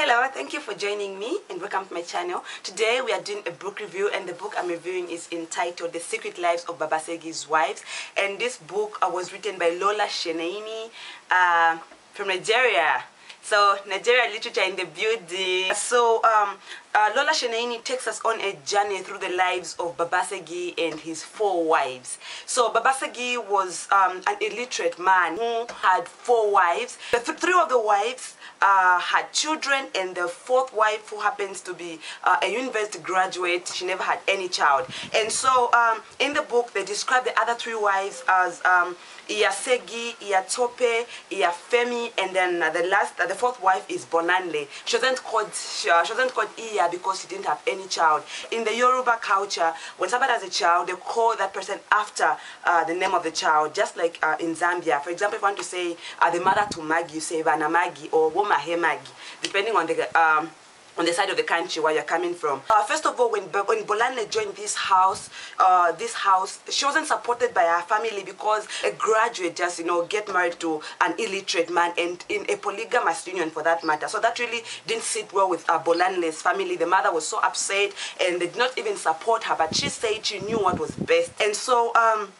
Hello, thank you for joining me and welcome to my channel. Today we are doing a book review and the book I'm reviewing is entitled The Secret Lives of Babasegi's Wives and this book uh, was written by Lola Shoneyin uh, from Nigeria. So Nigeria literature in the building. So um, uh, Lola Shoneyin takes us on a journey through the lives of Babasegi and his four wives. So Babasegi was um, an illiterate man who had four wives. The th three of the wives uh, had children and the fourth wife who happens to be uh, a university graduate she never had any child and so um, in the book they describe the other three wives as um, Iyasegi, Iyatope, and then uh, the last, uh, the fourth wife is Bolanle. She wasn't called, she, uh, she wasn't called Iya because she didn't have any child. In the Yoruba culture, when somebody has a child, they call that person after uh, the name of the child, just like uh, in Zambia. For example, if you want to say the mother to Maggie, you say Vanamagi or Womahe Maggie, depending on the um, on the side of the country where you're coming from. Uh, first of all, when, when Bolanle joined this house, uh, this house, she wasn't supported by her family because a graduate just, you know, get married to an illiterate man and in a polygamous union for that matter. So that really didn't sit well with uh, Bolanle's family. The mother was so upset and they did not even support her, but she said she knew what was best. And so, um,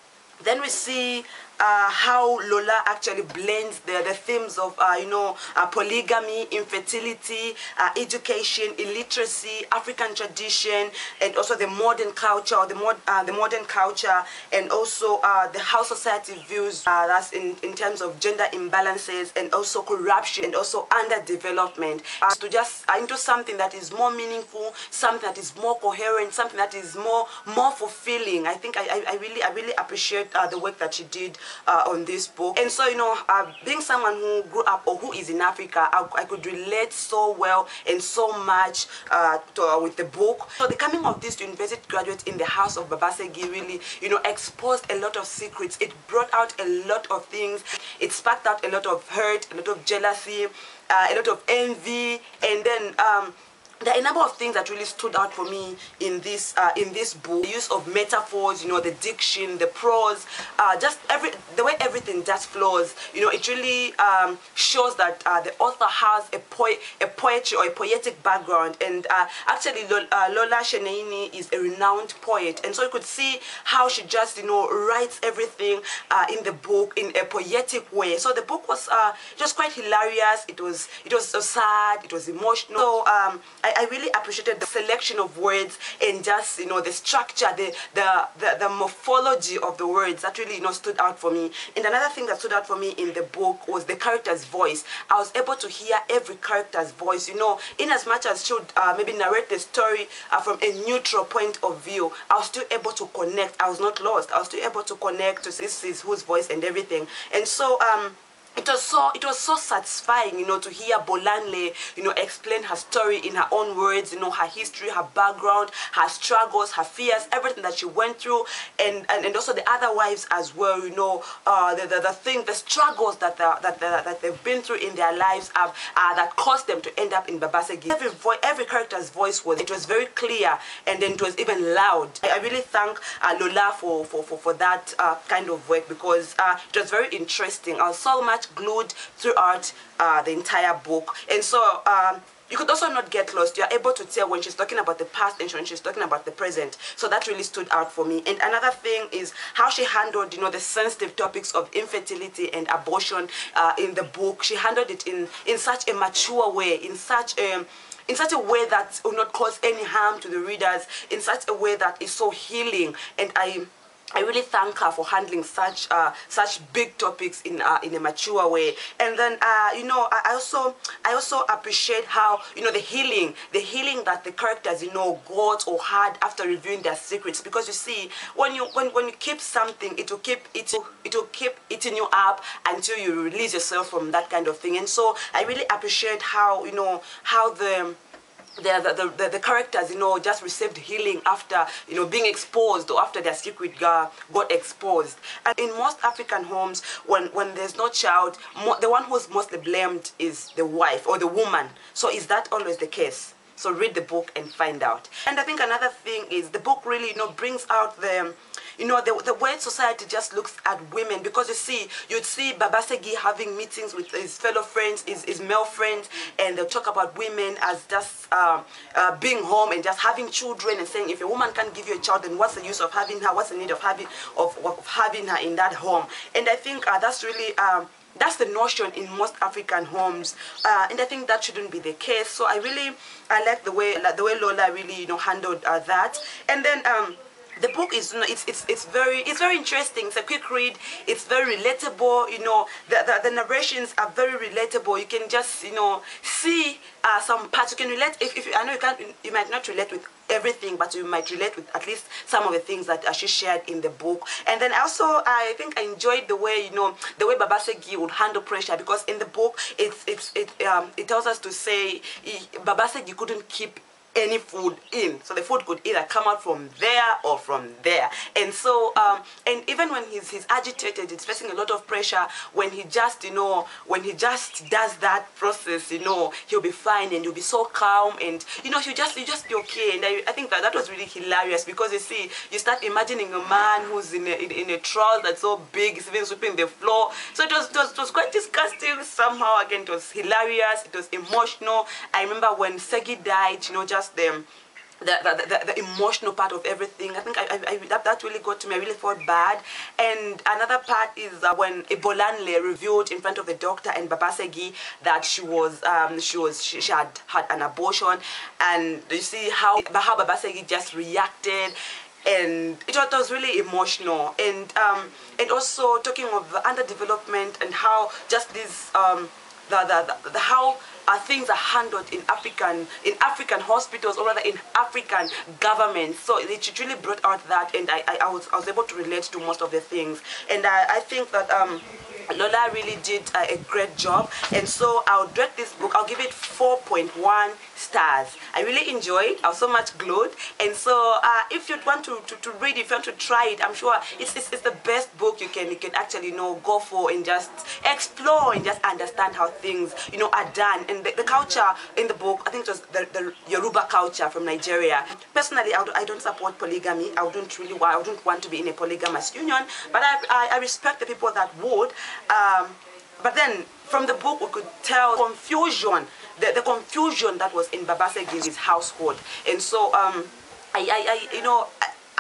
then we see uh, how Lola actually blends the, the themes of, uh, you know, uh, polygamy, infertility, uh, education, illiteracy, African tradition, and also the modern culture, the, mod, uh, the modern culture, and also uh, the how society views that's in, in terms of gender imbalances, and also corruption, and also underdevelopment, to just into something that is more meaningful, something that is more coherent, something that is more more fulfilling. I think I, I, I really I really appreciate the work that she did uh, on this book. And so, you know, uh, being someone who grew up or who is in Africa, I, I could relate so well and so much uh, to, uh, with the book. So the coming of this university graduate in the house of Babasegi really, you know, exposed a lot of secrets. It brought out a lot of things. It sparked out a lot of hurt, a lot of jealousy, uh, a lot of envy, and then um, there are a number of things that really stood out for me in this uh, in this book. The use of metaphors, you know, the diction, the prose, uh, just every the way everything just flows. You know, it really um, shows that uh, the author has a poet, a poetry or a poetic background. And uh, actually, uh, Lola Shoneyin is a renowned poet, and so you could see how she just you know writes everything uh, in the book in a poetic way. So the book was just quite hilarious. It was it was so sad. It was emotional. So um, I, I, really appreciated the selection of words and just, you know, the structure, the, the, the, the, morphology of the words that really, you know, stood out for me. And another thing that stood out for me in the book was the character's voice. I was able to hear every character's voice, you know, in as much as she would uh, maybe narrate the story uh, from a neutral point of view, I was still able to connect. I was not lost. I was still able to connect to this is whose voice and everything. And so, um, it was so it was so satisfying you know to hear Bolanle you know explain her story in her own words you know her history her background her struggles her fears everything that she went through. And and, and also the other wives as well you know uh, the, the, the thing the struggles that the, that, the, that they've been through in their lives have, uh, that caused them to end up in Babasegi every voice every character's voice was it was very clear and then it was even loud. I, I really thank uh, Lola for, for, for, for that uh, kind of work because uh, it was very interesting. I was so much glued throughout uh, the entire book. And so um, you could also not get lost. You're able to tell when she's talking about the past and when she's talking about the present. So that really stood out for me. And another thing is how she handled, you know, the sensitive topics of infertility and abortion uh, in the book. She handled it in, in such a mature way, in such a in such a way that will not cause any harm to the readers, in such a way that is so healing. And I I really thank her for handling such uh, such big topics in uh, in a mature way. And then uh, you know I also I also appreciate how you know the healing the healing that the characters you know got or had after reviewing their secrets. Because you see when you when, when you keep something it will keep it it will keep eating you up until you release yourself from that kind of thing. And so I really appreciate how you know how the the, the, the, characters, you know, just received healing after, you know, being exposed or after their secret got, got exposed. And in most African homes, when, when there's no child, the one who's mostly blamed is the wife or the woman. So is that always the case? So read the book and find out. And I think another thing is the book really, you know, brings out the you know, the, the way society just looks at women because you see, you'd see Babasegi having meetings with his fellow friends, his, his male friends, and they'll talk about women as just uh, uh, being home and just having children and saying if a woman can't give you a child, then what's the use of having her? What's the need of having of, of having her in that home? And I think uh, that's really um, that's the notion in most African homes, uh, and I think that shouldn't be the case. So I really, I like the way the way Lola really you know handled uh, that, and then. Um, the book is it's, it's it's very it's very interesting. It's a quick read. It's very relatable you know. The, the, the narrations are very relatable. You can just you know see uh, some parts. You can relate if, if I know you can't you might not relate with everything but you might relate with at least some of the things that uh, she shared in the book. And then also I think I enjoyed the way you know the way Babasegi would handle pressure because in the book it's it's it um, it tells us to say Babasegi couldn't keep any food in. So the food could either come out from there or from there. And so, um, and even when he's, he's agitated, he's facing a lot of pressure, when he just, you know, when he just does that process, you know, he'll be fine and you'll be so calm and, you know, he'll just, you just be okay. And I, I think that that was really hilarious because you see, you start imagining a man who's in a, in, in a trouser that's so big, he's even sweeping the floor. So it was, it was, it was quite disgusting somehow. Again, it was hilarious. It was emotional. I remember when Segi died, you know, just just the the, the, the, emotional part of everything. I think I, I, that, that really got to me. I really felt bad. And another part is uh, when Ebolanle revealed in front of the doctor and Babasegi that she was um, she was she, she, had had an abortion, and you see how how Babasegi just reacted. And it was, really emotional, and um, and also talking of the underdevelopment and how just this um, the, the, the how uh, things are handled in African in African hospitals or rather in African governments. So it really brought out that, and I, I, I was I was able to relate to most of the things, and I, I think that um, Lola really did uh, a great job. And so I'll rate this book I'll give it 4.1 stars. I really enjoyed I was so much glued. And so uh, if you want to, to, to, read if you want to try it I'm sure it's, it's, it's, the best book you can you can actually you know go for and just explore and just understand how things you know are done. And the, the culture in the book I think it was the, the Yoruba culture from Nigeria. Personally I, I don't support polygamy. I wouldn't really I wouldn't want to be in a polygamous union. But I, I, I respect the people that would um, but then from the book we could tell confusion, the, the confusion that was in Babasegi's household. And so um, I, I, I, you know,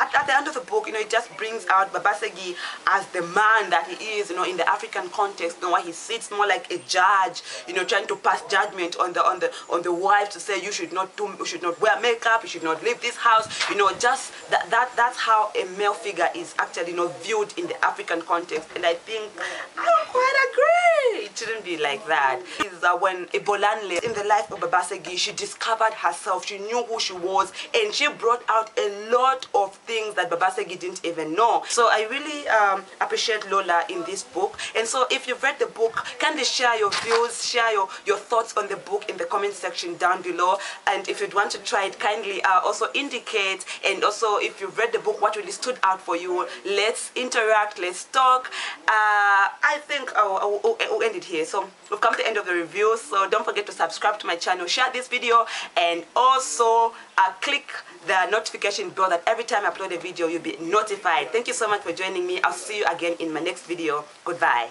at, at, the end of the book, you know, it just brings out Babasegi as the man that he is, you know, in the African context, you know, where he sits more like a judge, you know, trying to pass judgment on the on the on the wife to say you should not do, you should not wear makeup, you should not leave this house, you know, just that that that's how a male figure is actually, you know, viewed in the African context, and I think I quite agree. It shouldn't be like that. That when Ebolanle in the life of Babasegi, she discovered herself, she knew who she was, and she brought out a lot of things that Babasegi didn't even know. So I really um, appreciate Lola in this book. And so if you've read the book, kindly share your views, share your, your thoughts on the book in the comment section down below. And if you'd want to try it, kindly uh, also indicate. And also if you've read the book, what really stood out for you. Let's interact, let's talk. Uh, I think I'll, I'll, I'll end it here. So we've come to the end of the review. So don't forget to subscribe to my channel, share this video, and also uh, click the notification bell that every time I upload a video, you'll be notified. Thank you so much for joining me. I'll see you again in my next video. Goodbye.